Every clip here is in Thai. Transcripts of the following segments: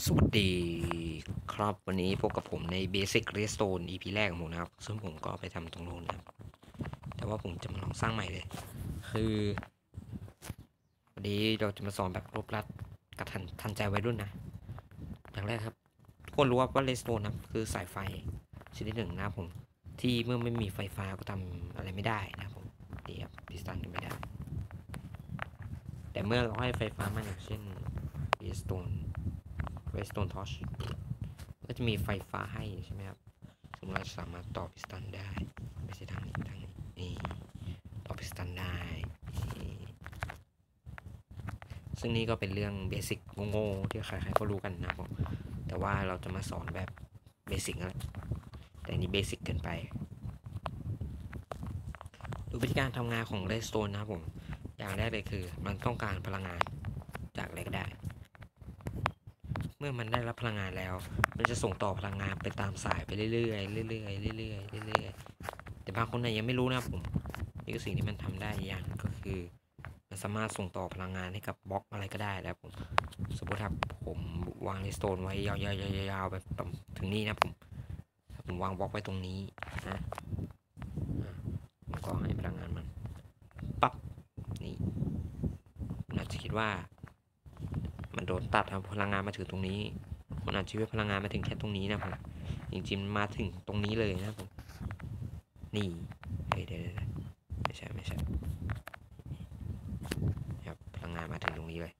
สวัสดีครับวันนี้พบกับผมใน Basic Redstone EP แรกของผมนะครับ ซึ่งผมก็ไปทำตรงโน้นนะแต่ว่าผมจะมาลองสร้างใหม่เลย คือ วันนี้เราจะมาสอนแบบรวบรัดกระทันทันใจไว้รุ่นนะ อย่างแรกครับ ทุกคนรู้ว่าว่า Redstone นะคือสายไฟชนิดหนึ่งนะผม ที่เมื่อไม่มีไฟฟ้าก็ทำอะไรไม่ได้นะผมดีครับดิสตันไม่ได้ แต่เมื่อเราให้ไฟฟ้ามาอย่างเช่น Redstone Redstone Torch ก็จะมีไฟฟ้าให้ใช่ไหมครับซึ่งเราสามารถต่อพิสตันได้ไม่ใช่ทางนี้ทางนี้นี่ต่อพิสตันได้ซึ่งนี่ก็เป็นเรื่องเบสิกโง่ๆที่ใครๆก็รู้กันนะครับผมแต่ว่าเราจะมาสอนแบบเบสิกนั่นแหละแต่นี้เบสิกเกินไปดูวิธีการทำงานของ Redstone นะครับผมอย่างแรกเลยคือ มันต้องการพลังงานจากอะไรก็ได้ มื่อมันได้รับพลังงานแล้ว มันจะส่งต่อพลังงานไปตามสายไปเรื่อยๆเรื่อยๆเรื่อยๆเรื่อยๆแต่บางคนเนี่ยยังไม่รู้นะผมนี่คือสิ่งที่มันทำได้อีกอย่างก็คือ มันสามารถส่งต่อพลังงานให้กับบล็อกอะไรก็ได้แล้วผม สมมติถ้าผมวางในสโตนไว้ยาวๆๆๆไปถึงนี่นะผมถ้าผมวางบล็อกไว้ตรงนี้นะผมก็ให้พลังงานมันปั๊บนี่คุณอาจจะคิดว่า มันโดนตัดครับพลังงานมาถึงตรงนี้คุณอาจจะคิดว่าพลังงานมาถึงแค่ตรงนี้นะผมจริงๆมันมาถึงตรงนี้เลยนะผมนี่เฮ้ยเดี๋ยวเดี๋ยวเดี๋ยวไม่ใช่ไม่ใช่ครับพลังงานมาถึงตรงนี้เลย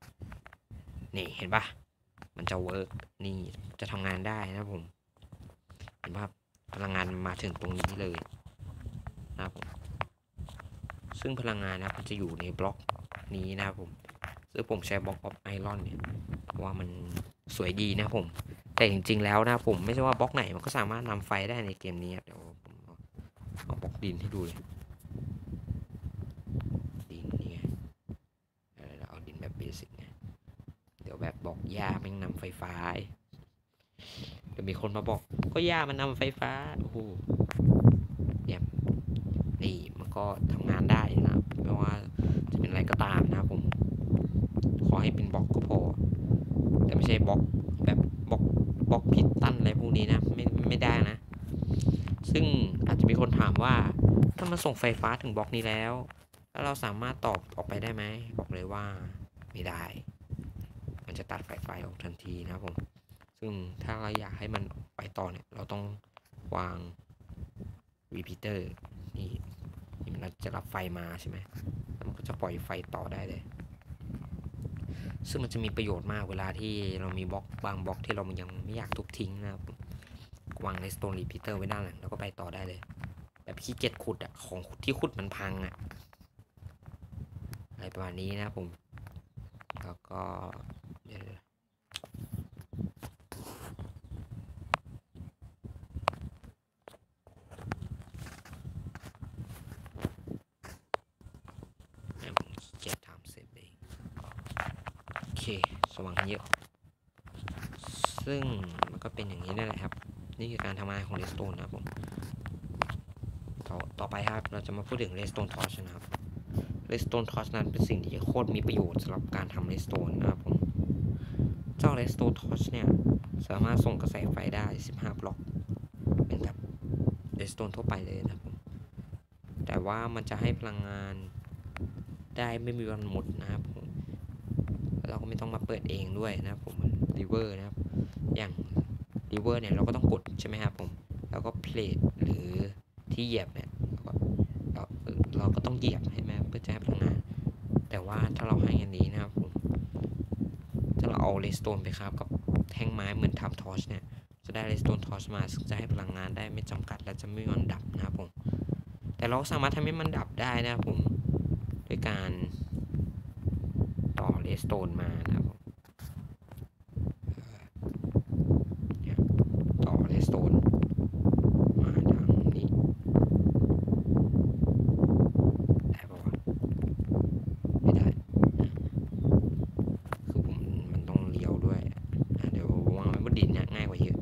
นี่เห็นปะมันจะ work นี่จะทำงานได้นะผม เห็นปะพลังงานมาถึงตรงนี้เลยนะครับผมซึ่งพลังงานนะมันจะอยู่ในบล็อกนี้นะครับผม ซึ่งผมใช้ block of iron เนี่ยว่ามันสวยดีนะผม แต่จริง ๆ แล้วนะผมไม่ใช่ว่าบล็อกไหนมันก็สามารถนำไฟได้ในเกมนี้เดี๋ยวผมเอาบล็อกดินให้ดูเลยดินนี่ไงเออเราเอาดินแบบเบสิกไงเดี๋ยวแบบบล็อกหญ้าแม่งนำไฟฟ้าเดี๋ยวมีคนมาบอก ก็หญ้ามันนำไฟฟ้าโอ้โหเยี่ยมนี่มันก็ทำงาน เป็นบล็อกก็พอ แต่ไม่ใช่บล็อกแบบบล็อกบล็อกพิดตันอะไรพวกนี้นะไม่ไม่ได้นะ ซึ่งอาจจะมีคนถามว่าถ้ามันส่งไฟฟ้าถึงบล็อกนี้แล้ว แล้วเราสามารถตอบออกไปได้ไหมบอกเลยว่าไม่ได้ มันจะตัดไฟฟ้าออกทันทีนะครับผม ซึ่งถ้าเราอยากให้มันไปต่อเนี่ย เราต้องวาง repeater นี่นี่มันจะรับไฟมาใช่ไหมแล้วมันก็จะปล่อยไฟต่อได้เลย ซึ่งมันจะมีประโยชน์มากเวลาที่เรามีบล็อกบางบล็อกที่เรายังไม่อยากทุบทิ้งนะครับวางในสโตนรีพิเตอร์ไว้ด้านหลังแล้วก็ไปต่อได้เลย แบบขี้เกียจขุดอะของที่ขุดมันพังอะอะไรประมาณนี้นะครับผม แล้วก็เดี๋ยวแม่ผมขี้เกียจทำเสร็จเองโอ เค สว่างขึ้นเยอะ ซึ่งมันก็เป็นอย่างนี้นั่นแหละครับ นี่คือการทำงานของ Redstone นะครับผมต่อต่อไปครับ เราจะมาพูดถึง Redstone Torch นะครับ Redstone Torch นั้นเป็นสิ่งที่โคตรมีประโยชน์สำหรับการทำ Redstone นะครับผม เจ้า Redstone Torch เนี่ย สามารถส่งกระแสไฟได้ 15 บล็อก เป็นแบบ Redstone ทั่วไปเลยนะครับผมแต่ว่ามันจะให้พลังงานได้ไม่มีวันหมดนะครับ เราก็ไม่ต้องมาเปิดเองด้วยนะครับผมรีเวอร์นะครับ อย่างรีเวอร์เนี่ยเราก็ต้องกดใช่ไหมครับผมแล้วก็ plate หรือที่เหยียบเนี่ยเราเราเราก็ต้องเหยียบให้แม่เพื่อจะให้พลังงาน แต่ว่าถ้าเราให้อันนี้นะครับผมถ้าเราเอา redstone ไปครับกับแท่งไม้เหมือนทำ torch เนี่ยจะได้ redstone torch มาซึ่งจะให้พลังงานได้ไม่จำกัดและจะไม่มีวันดับนะครับผมแต่เราสามารถทำให้มันดับได้นะครับผมด้วยการ เลสโตนมานะครับต่อเลสโตนมาทางนี้ได้ปะวะไม่ได้คือผมมันต้องเลี้ยวด้วยเดี๋ยววางไว้บนดินเนี่ยง่ายกว่าเยอะ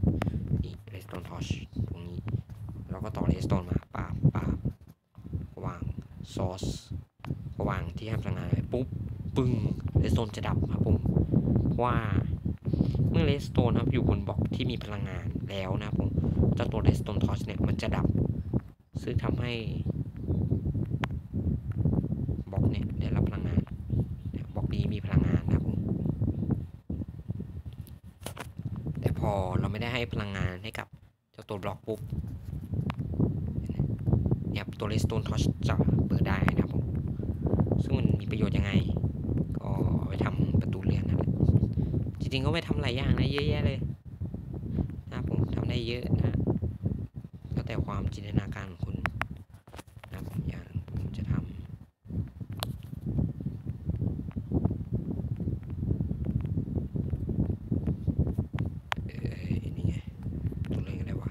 นี่ redstone torch ตรงนี้เราก็ต่อ redstone มาปาบปาบวาง source วางที่ให้พลังงานไว้ปุ๊บ ปึ้ง redstone จะดับครับผมเพราะว่าเมื่อ redstone ครับอยู่บนบล็อกที่มีพลังงานแล้วนะครับผมเจ้าตัว redstone torch เนี่ยมันจะดับ ซึ่งทำให้บล็อกเนี่ยได้รับพลังงานบล็อกนี้มีพลังงานนะครับผมแต่พอเราไม่ได้ให้พลังงานให้กับเจ้าตัวบล็อกปุ๊บเนี่ยตัวเลสโตนทอชจะเปิด ริงๆก็ไปทำหลายอย่างนะเยอะแยะเลยนะผมทำได้เยอะนะแล้วแต่ความจินตนาการของคุณนะครับผมอย่างผมจะทำเอ้ยนี่ไงตัวเรื่องอะไรวะ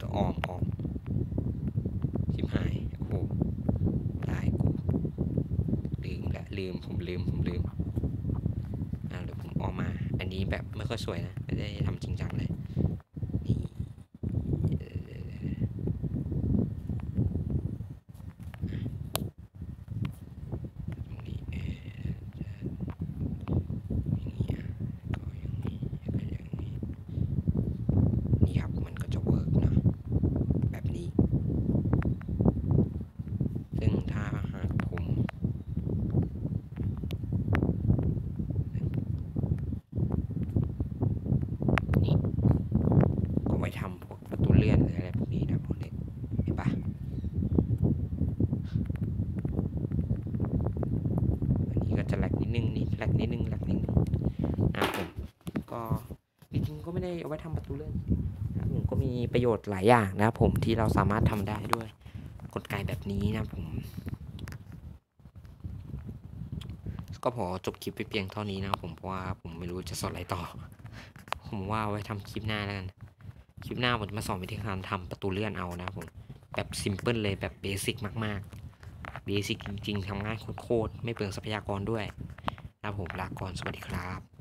ตัวออมออมชิม โอ้ตายกูลืมละลืมผมลืมผมลืมอ่าเดี๋ยวผมออกมา อันนี้แบบไม่ค่อยสวยนะ ไม่ได้ทำจริงจังเลยนี่เอ่อตรงนี้เอ่อจะอย่างนี้อะก็อย่างนี้แล้วก็อย่างนี้นี่ครับมันก็จะเวิร์กนะแบบนี้ ซึ่งถ้าหากผมนี่ก็ไว้ทำพวก ประตูเลื่อนหรืออะไรพวกนี้นะพวกนี้เห็นปะอันนี้ก็จะแหลกนิดนึงนี่แหลกนิดนึงแหลกนิดนึงนะผมก็จริงๆก็ไม่ได้เอาไว้ทำประตูเลื่อนนะผมก็มีประโยชน์หลายอย่างนะผมที่เราสามารถทำได้ด้วยกลไกแบบนี้นะผมก็พอจบคลิปไปเพียงเท่านี้นะผมเพราะว่าผมไม่รู้จะสอนอะไรต่อ ผมว่าเอาไว้ทำคลิปหน้าแล้วกัน คลิปหน้าผมจะมาสอนวิธีการทำประตูเลื่อนเอานะผมแบบซิมเพิลเลยแบบเบสิกมากๆเบสิกจริงๆทำง่ายโคตรๆไม่เปลืองทรัพยากรด้วยนะผมลาก่อนสวัสดีครับ